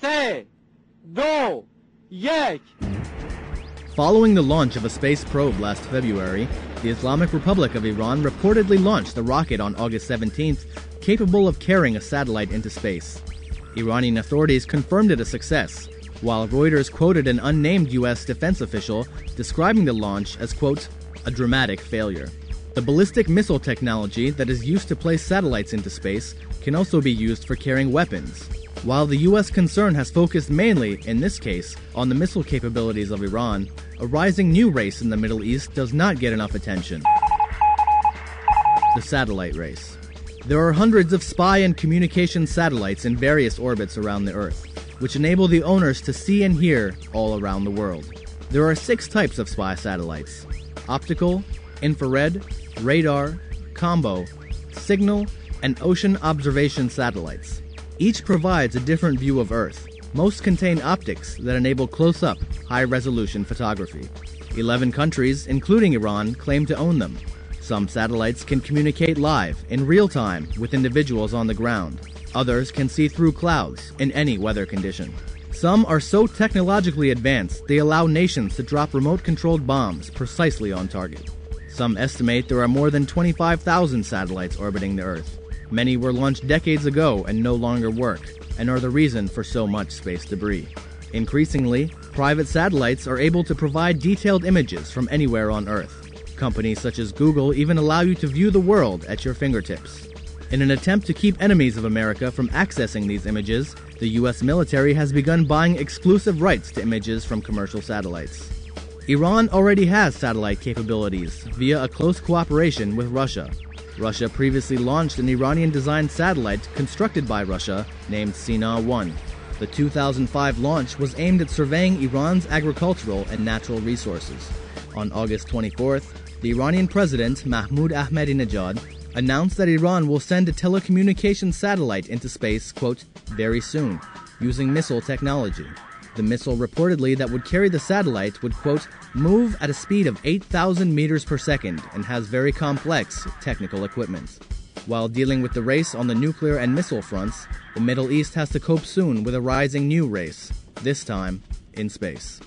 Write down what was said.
Say, go, yek! Following the launch of a space probe last February, the Islamic Republic of Iran reportedly launched a rocket on August 17th capable of carrying a satellite into space. Iranian authorities confirmed it a success, while Reuters quoted an unnamed U.S. defense official describing the launch as, quote, a dramatic failure. The ballistic missile technology that is used to place satellites into space can also be used for carrying weapons. While the U.S. concern has focused mainly, in this case, on the missile capabilities of Iran, a rising new race in the Middle East does not get enough attention. The satellite race. There are hundreds of spy and communication satellites in various orbits around the Earth, which enable the owners to see and hear all around the world. There are six types of spy satellites optical, infrared, radar, combo, signal, and ocean observation satellites. Each provides a different view of Earth. Most contain optics that enable close up, high resolution photography. Eleven countries, including Iran, claim to own them. Some satellites can communicate live, in real time, with individuals on the ground. Others can see through clouds, in any weather condition. Some are so technologically advanced they allow nations to drop remote controlled bombs precisely on target. Some estimate there are more than 25,000 satellites orbiting the Earth. Many were launched decades ago and no longer work, and are the reason for so much space debris. Increasingly, private satellites are able to provide detailed images from anywhere on Earth. Companies such as Google even allow you to view the world at your fingertips. In an attempt to keep enemies of America from accessing these images, the US military has begun buying exclusive rights to images from commercial satellites. Iran already has satellite capabilities via a close cooperation with Russia. Russia previously launched an Iranian designed satellite constructed by Russia named Sina 1. The 2005 launch was aimed at surveying Iran's agricultural and natural resources. On August 24th, the Iranian president Mahmoud Ahmadinejad announced that Iran will send a telecommunications satellite into space, quote, very soon, using missile technology. The missile reportedly that would carry the satellite would, quote, move at a speed of 8,000 meters per second and has very complex technical equipment. While dealing with the race on the nuclear and missile fronts, the Middle East has to cope soon with a rising new race, this time in space.